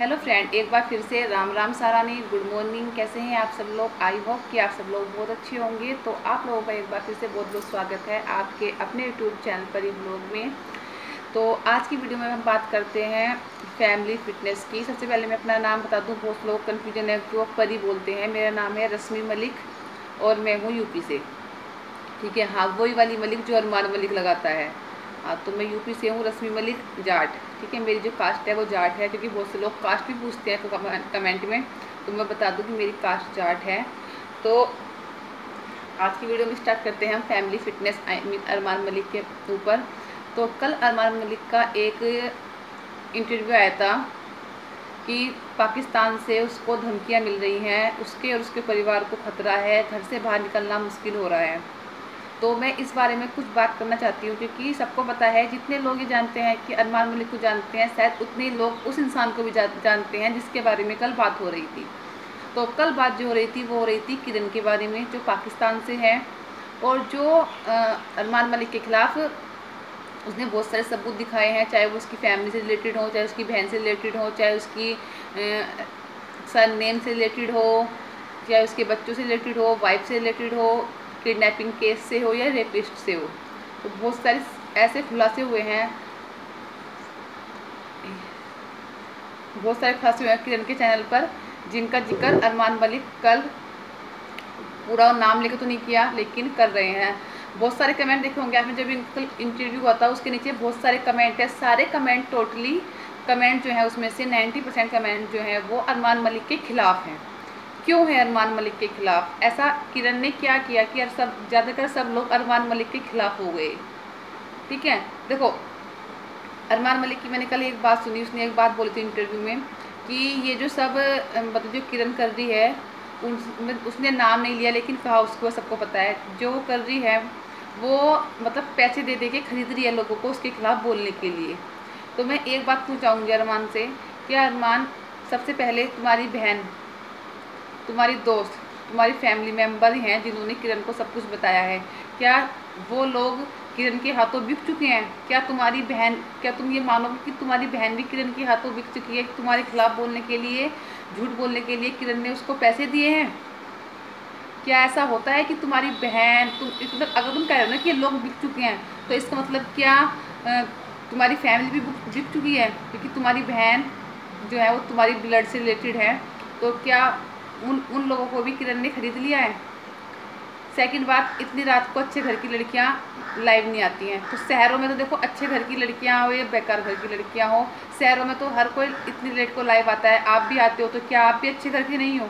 Hello friend एक बार फिर से राम राम सारानी। गुड मॉर्निंग कैसे हैं आप सब लोग? आई होप कि आप सब लोग बहुत अच्छे होंगे। तो आप लोगों का एक बार फिर से बहुत बहुत स्वागत है आपके अपने यूट्यूब चैनल पर ही ब्लॉग में। तो आज की वीडियो में हम बात करते हैं फैमिली फिटनेस की। सबसे पहले मैं अपना नाम बता दूँ। बहुत लोग कन्फ्यूज़न है वो परी बोलते हैं। मेरा नाम है रश्मि मलिक और मैं हूँ यूपी से। ठीक है? हाँ वही वाली मलिक जो अरमान मलिक लगाता है। हाँ तो मैं यूपी से हूँ, रश्मि मलिक, जाट। ठीक है, मेरी जो कास्ट है वो जाट है, क्योंकि बहुत से लोग कास्ट भी पूछते हैं कमेंट में तो मैं बता दूँ कि मेरी कास्ट जाट है। तो आज की वीडियो में स्टार्ट करते हैं हम फैमिली फिटनेस अरमान मलिक के ऊपर। तो कल अरमान मलिक का एक इंटरव्यू आया था कि पाकिस्तान से उसको धमकियाँ मिल रही हैं, उसके और उसके परिवार को खतरा है, घर से बाहर निकलना मुश्किल हो रहा है। तो मैं इस बारे में कुछ बात करना चाहती हूँ, क्योंकि सबको पता है, जितने लोग ये जानते हैं कि अरमान मलिक को जानते हैं, शायद उतने लोग उस इंसान को भी जानते हैं जिसके बारे में कल बात हो रही थी। तो कल बात जो हो रही थी वो हो रही थी किरण के बारे में, जो पाकिस्तान से है और जो अरमान मलिक के ख़िलाफ़ उसने बहुत सारे सबूत दिखाए हैं, चाहे वो उसकी फैमिली से रिलेटेड हो, चाहे उसकी बहन से रिलेटेड हो, चाहे उसकी सन नेम से रिलेटेड हो, चाहे उसके बच्चों से रिलेटेड हो, वाइफ से रिलेटेड हो किडनैपिंग केस से हो या रेपिस्ट से हो तो बहुत सारे ऐसे खुलासे हुए हैं। बहुत सारे खुलासे हुए हैं किरण के चैनल पर, जिनका ज़िक्र अरमान मलिक कल पूरा नाम लेकर तो नहीं किया, लेकिन कर रहे हैं। बहुत सारे कमेंट देखे होंगे आपने, जब कल इंटरव्यू हुआ था, उसके नीचे बहुत सारे कमेंट है। सारे कमेंट टोटली कमेंट जो है, उसमें से 90 परसेंट कमेंट जो है, वो अरमान मलिक के खिलाफ हैं। क्यों है अरमान मलिक के खिलाफ? ऐसा किरण ने क्या किया कि सब, ज़्यादातर सब लोग अरमान मलिक के खिलाफ हो गए। ठीक है? देखो, अरमान मलिक की मैंने कल एक बात सुनी, उसने एक बात बोली थी इंटरव्यू में कि ये जो सब मतलब जो किरण कर रही है, उन उसने नाम नहीं लिया, लेकिन कहा उसको, सबको पता है। जो कर रही है, वो मतलब पैसे दे दे के खरीद रही है लोगों को उसके खिलाफ बोलने के लिए। तो मैं एक बात पूछाऊँगी अरमान से कि अरमान, सबसे पहले तुम्हारी बहन तुम्हारी दोस्त, तुम्हारी फैमिली मेंबर हैं जिन्होंने किरण को सब कुछ बताया है। क्या वो लोग किरण के हाथों बिक चुके हैं? क्या तुम्हारी बहन, क्या तुम ये मानोगे कि तुम्हारी बहन भी किरण के हाथों बिक चुकी है? तुम्हारे खिलाफ बोलने के लिए, झूठ बोलने के लिए किरण ने उसको पैसे दिए हैं? क्या ऐसा होता है कि तुम्हारी बहन, तुम मतलब अगर तुम कह रहे हो ना कि ये लोग बिक चुके हैं तो इसका मतलब क्या तुम्हारी फैमिली भी बिक चुकी है? क्योंकि तुम्हारी बहन जो है वो तुम्हारी ब्लड से रिलेटेड है तो क्या उन उन लोगों को भी किरण ने खरीद लिया है। सेकंड बात, इतनी रात को अच्छे घर की लड़कियाँ लाइव नहीं आती हैं। तो शहरों में तो देखो, अच्छे घर की लड़कियाँ हो या बेकार घर की लड़कियाँ हो, शहरों में तो हर कोई इतनी लेट को लाइव आता है। आप भी आते हो तो क्या आप भी अच्छे घर के नहीं हो?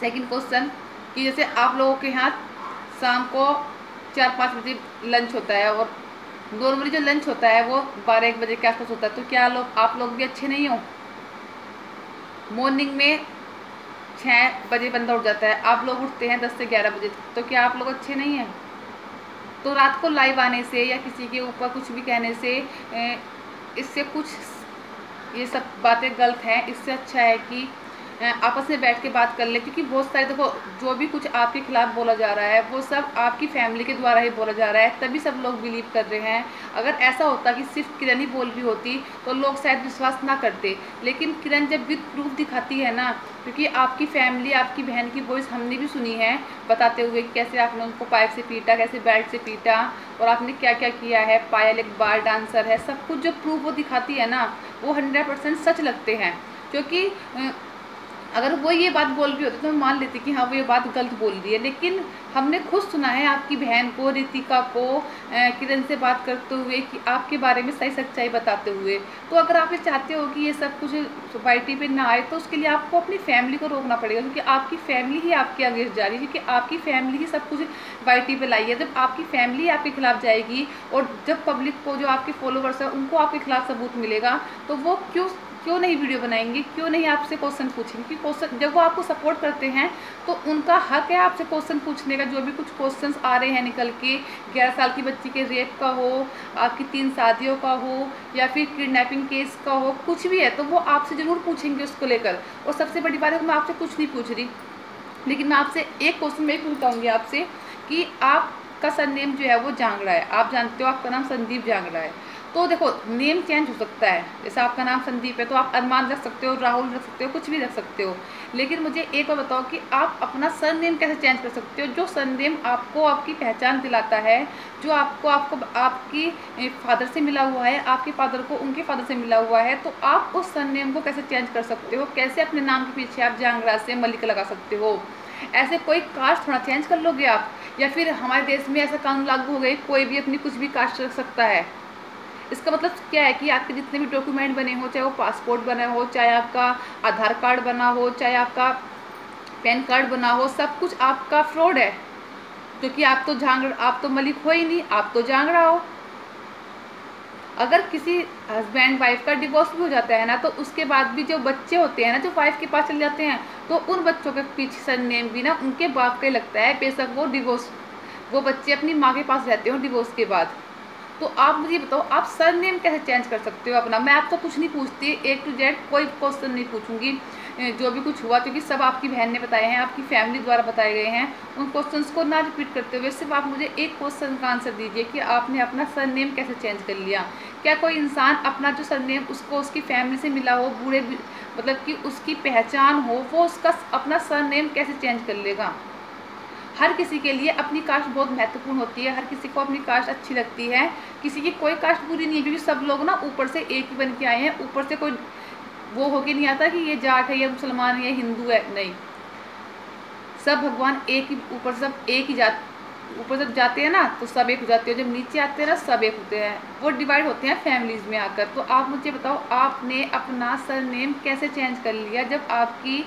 सेकंड क्वेश्चन कि जैसे आप लोगों के यहाँ शाम को चार पाँच बजे लंच होता है और नॉर्मली जो लंच होता है वो बारह एक बजे के आसपास होता है तो क्या लोग, आप लोग भी अच्छे नहीं हो? मॉर्निंग में छः बजे बंदा उठ जाता है। आप लोग उठते हैं दस से ग्यारह बजे तो क्या आप लोग अच्छे नहीं हैं? तो रात को लाइव आने से या किसी के ऊपर कुछ भी कहने से इससे कुछ, ये सब बातें गलत हैं। इससे अच्छा है कि आपस में बैठ के बात कर ले, क्योंकि बहुत सारे देखो, जो भी कुछ आपके खिलाफ बोला जा रहा है, वो सब आपकी फैमिली के द्वारा ही बोला जा रहा है, तभी सब लोग बिलीव कर रहे हैं। अगर ऐसा होता कि सिर्फ़ किरण ही बोल रही होती तो लोग शायद विश्वास ना करते। लेकिन किरण जब विद प्रूफ दिखाती है ना, क्योंकि आपकी फैमिली आपकी बहन की वॉइस हमने भी सुनी है, बताते हुए कि कैसे आपने उनको पाइप से पीटा, कैसे बेल्ट से पीटा, और आपने क्या क्या किया है, पायल एक बार डांसर है, सब कुछ जो प्रूफ वो दिखाती है ना, वो हंड्रेड परसेंट सच लगते हैं। क्योंकि अगर वो ये बात बोल रही होती तो मैं मान लेती कि हाँ वो ये बात गलत बोल रही है। लेकिन हमने खुद सुना है आपकी बहन को, रितिका को किरण से बात करते हुए कि आपके बारे में सही सच्चाई बताते हुए। तो अगर आप ये चाहते हो कि ये सब कुछ सोसाइटी पे ना आए तो उसके लिए आपको अपनी फैमिली को रोकना पड़ेगा, क्योंकि आपकी फैमिली ही आपके अगेंस्ट जा रही है, क्योंकि आपकी फैमिली ही सब कुछ वाई टी लाई है। जब आपकी फैमिली आपके खिलाफ जाएगी और जब पब्लिक को जो आपके फॉलोवर्स है, उनको आपके खिलाफ सबूत मिलेगा तो वो क्यों क्यों नहीं वीडियो बनाएँगे? क्यों नहीं आपसे क्वेश्चन पूछेंगे? कि क्वेश्चन जब वो आपको सपोर्ट करते हैं तो उनका हक है आपसे क्वेश्चन पूछने का। जो भी कुछ क्वेश्चंस आ रहे हैं निकल के, ग्यारह साल की बच्ची के रेप का हो, आपकी तीन शादियों का हो, या फिर किडनैपिंग केस का हो, कुछ भी है तो वो आपसे ज़रूर पूछेंगे उसको लेकर। और सबसे बड़ी बात है, मैं आपसे कुछ नहीं पूछ रही। लेकिन मैं आपसे एक क्वेश्चन मैं पूछाऊँगी आपसे कि आपका सरनेम जो है वो जांगड़ा है। आप जानते हो आपका नाम संदीप जांगड़ा है। तो देखो नेम चेंज हो सकता है। जैसे आपका नाम संदीप है तो आप अरमान रख सकते हो, राहुल रख सकते हो, कुछ भी रख सकते हो। लेकिन मुझे एक बार बताओ कि आप अपना सर नेम कैसे चेंज कर सकते हो? जो सर नेम आपको आपकी पहचान दिलाता है, जो आपको आपको, आपकी फादर से मिला हुआ है, आपके फादर को उनके फादर से मिला हुआ है तो आप उस सर नेम को कैसे चेंज कर सकते हो? कैसे अपने नाम के पीछे आप जांगराज से मलिक लगा सकते हो? ऐसे कोई कास्ट थोड़ा चेंज कर लोगे आप? या फिर हमारे देश में ऐसा कानून लागू हो गए, कोई भी अपनी कुछ भी कास्ट रख सकता है? इसका मतलब क्या है कि आपके जितने भी डॉक्यूमेंट बने हो, चाहे वो पासपोर्ट बना हो, चाहे आपका आधार कार्ड बना हो, चाहे आपका पैन कार्ड बना हो, सब कुछ आपका फ्रॉड है। क्योंकि आप तो झांग आप तो मलिक हो ही नहीं, आप तो जांगड़ा हो। अगर किसी हस्बैंड वाइफ का डिवोर्स भी हो जाता है ना तो उसके बाद भी जो बच्चे होते हैं ना, जो वाइफ के पास चले जाते हैं तो उन बच्चों के पीछे सर नेम भी ना उनके बाप के लगता है, बेशक वो डिवोर्स वो बच्चे अपनी माँ के पास रहते हो डिवोर्स के बाद। तो आप मुझे बताओ, आप सर नेम कैसे चेंज कर सकते हो अपना? मैं आपको कुछ नहीं पूछती ए टू जेड कोई क्वेश्चन नहीं पूछूँगी। जो भी कुछ हुआ, क्योंकि सब आपकी बहन ने बताए हैं, आपकी फैमिली द्वारा बताए गए हैं। उन क्वेश्चन को ना रिपीट करते हुए सिर्फ़ आप मुझे एक क्वेश्चन का आंसर दीजिए कि आपने अपना सर नेम कैसे चेंज कर लिया। क्या कोई इंसान अपना जो सर नेम उसको उसकी फैमिली से मिला हो, बूढ़े मतलब कि उसकी पहचान हो, वो उसका अपना सर नेम कैसे चेंज कर लेगा? हर किसी के लिए अपनी कास्ट बहुत महत्वपूर्ण होती है, हर किसी को अपनी कास्ट अच्छी लगती है। किसी की कोई कास्ट बुरी नहीं है, क्योंकि सब लोग ना ऊपर से एक ही बन के आए हैं, ऊपर से कोई वो होके नहीं आता कि ये जाट है, ये मुसलमान है, या हिंदू है, नहीं। सब भगवान एक ही, ऊपर सब एक ही जात, ऊपर जब जाते हैं ना तो सब एक हो जाते हैं, जब नीचे आते हैं ना, सब एक होते हैं। वो डिवाइड होते हैं फैमिलीज़ में आकर। तो आप मुझे बताओ, आपने अपना सर नेम कैसे चेंज कर लिया? जब आपकी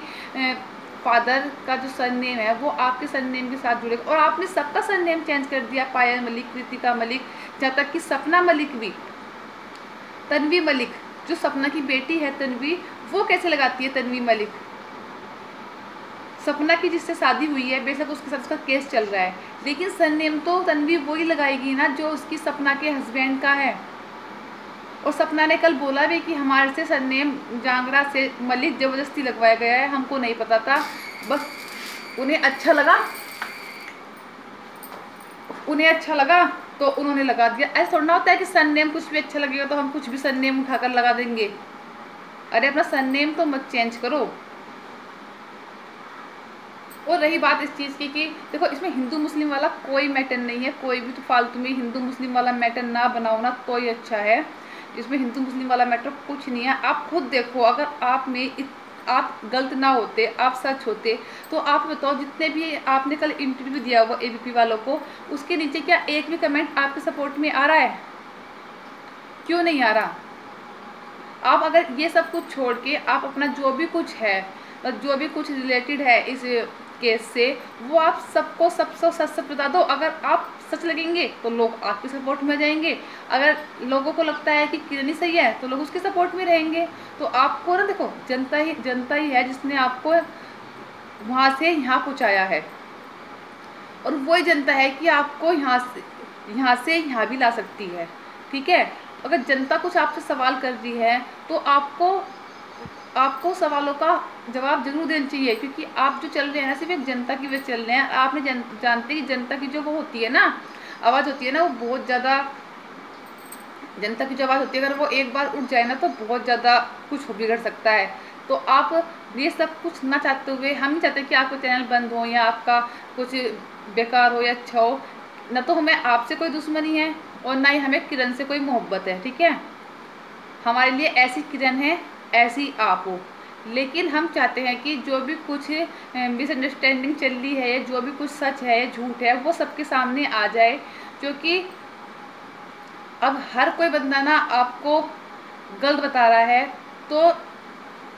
फादर का जो सर नेम है, वो आपके सर नेम के साथ जुड़ेगा। और आपने सबका सर नेम चेंज कर दिया, पायल मलिक, कृतिका मलिक जहाँ तक कि सपना मलिक भी, तनवी मलिक, जो सपना की बेटी है तनवी, वो कैसे लगाती है तनवी मलिक? सपना की जिससे शादी हुई है, बेशक उसके साथ उसका केस चल रहा है। लेकिन सर नेम तो तनवी वही लगाएगी ना, जो उसकी सपना के हस्बैंड का है। और सपना ने कल बोला भी कि हमारे से सरनेम जांगरा से मलिक ज़बरदस्ती लगवाया गया है, हमको नहीं पता था। बस उन्हें अच्छा लगा। उन्हें अच्छा लगा तो उन्होंने लगा दिया। ऐसा थोड़ा होता है कि सरनेम कुछ भी अच्छा लगेगा तो हम कुछ भी सरनेम उठाकर लगा देंगे। अरे अपना सरनेम तो मत चेंज करो। और रही बात इस चीज़ की कि देखो, इसमें हिंदू मुस्लिम वाला कोई मैटर नहीं है। कोई भी तो फालतू में हिंदू मुस्लिम वाला मैटर ना बनाओ ना तो ही अच्छा है। इसमें हिंदू मुस्लिम वाला मैटर कुछ नहीं है। आप खुद देखो, अगर आप में आप गलत ना होते, आप सच होते तो आप बताओ जितने भी आपने कल इंटरव्यू दिया हुआ एबीपी वालों को, उसके नीचे क्या एक भी कमेंट आपके सपोर्ट में आ रहा है? क्यों नहीं आ रहा? आप अगर ये सब कुछ छोड़ के आप अपना जो भी कुछ है, जो भी कुछ रिलेटेड है इस केस से, वो आप सबको सबसे सच सच बता दो। अगर आप सच लगेंगे तो लोग आपके सपोर्ट में जाएँगे। अगर लोगों को लगता है कि किरनी सही है तो लोग उसके सपोर्ट में रहेंगे। तो आपको ना देखो, जनता ही जनता ही है जिसने आपको वहाँ से यहाँ पहुँचाया है। और वही जनता है कि आपको यहाँ से यहाँ से यहाँ भी ला सकती है। ठीक है? अगर जनता कुछ आपसे सवाल कर रही है तो आपको आपको सवालों का जवाब ज़रूर देना चाहिए क्योंकि आप जो चल रहे हैं ना सिर्फ़ एक जनता की वजह चल रहे हैं। आपने जन, जानते कि जनता की जो वो होती है ना आवाज़ होती है ना वो बहुत ज़्यादा जनता की जो आवाज़ होती है अगर वो एक बार उठ जाए ना तो बहुत ज़्यादा कुछ बिगड़ सकता है। तो आप ये सब कुछ ना चाहते हुए हम नहीं चाहते कि आपका चैनल बंद हो या आपका कुछ बेकार हो या अच्छा हो ना तो हमें आपसे कोई दुश्मनी है और ना ही हमें किरण से कोई मोहब्बत है ठीक है? हमारे लिए ऐसी किरण है ऐसी आप हो। लेकिन हम चाहते हैं कि जो भी कुछ मिसअंडरस्टैंडिंग चल रही है या जो भी कुछ सच है, झूठ है, वो सबके सामने आ जाए क्योंकि अब हर कोई बंदा ना आपको गलत बता रहा है तो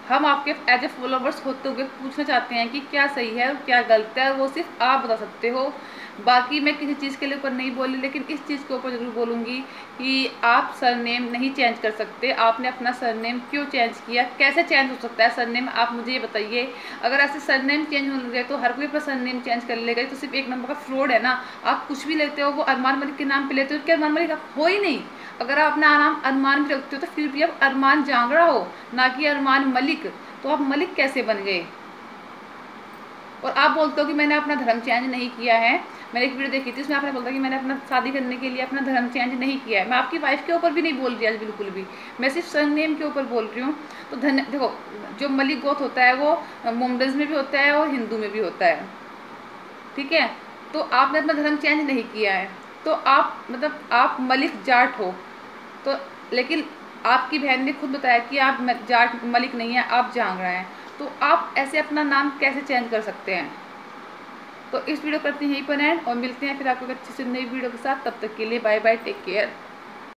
हम आपके एज ए फॉलोवर्स होते हुए पूछना चाहते हैं कि क्या सही है और क्या गलत है वो सिर्फ़ आप बता सकते हो। बाकी मैं किसी चीज़ के लिए ऊपर नहीं बोली, लेकिन इस चीज़ के ऊपर ज़रूर बोलूँगी कि आप सरनेम नहीं चेंज कर सकते। आपने अपना सरनेम क्यों चेंज किया? कैसे चेंज हो सकता है सरनेम? आप मुझे ये बताइए। अगर ऐसे सरनेम चेंज हो गए तो हर कोई अपना सरनेम चेंज कर लेगा। तो सिर्फ़ एक नंबर का फ्रॉड है ना। आप कुछ भी लेते हो, वो अरमान मलिक के नाम पर लेते हो। क्या अरमान मलिक? आप हो ही नहीं। अगर आप अपना नाम अरमान भी रखते हो तो फिर भी आप अरमान जांगड़ा हो, ना कि अरमान मलिक। तो आप मलिक कैसे बन गए? और आप बोलते हो कि मैंने अपना धर्म चेंज नहीं किया है। मैंने एक वीडियो देखी थी, उसमें आपने बोला कि मैंने अपना शादी करने के लिए अपना धर्म चेंज नहीं किया है। मैं आपकी वाइफ के ऊपर भी नहीं बोल रही आज बिल्कुल भी। मैं सिर्फ़ सन नेम के ऊपर बोल रही हूँ। तो धन, देखो, जो मलिक गोत होता है, वो मुमडज में भी होता है और हिंदू में भी होता है। ठीक है? तो आपने अपना धर्म चेंज नहीं किया है। तो आप मतलब आप मलिक जाट हो। तो लेकिन आपकी बहन ने खुद बताया कि आप जाट, मलिक नहीं है, आप जांगड़ा हैं। तो आप ऐसे अपना नाम कैसे चेंज कर सकते हैं? तो इस वीडियो करते हैं यहीं पर एंड और मिलते हैं फिर आपको अच्छी से नई वीडियो के साथ। तब तक के लिए बाय बाय टेक केयर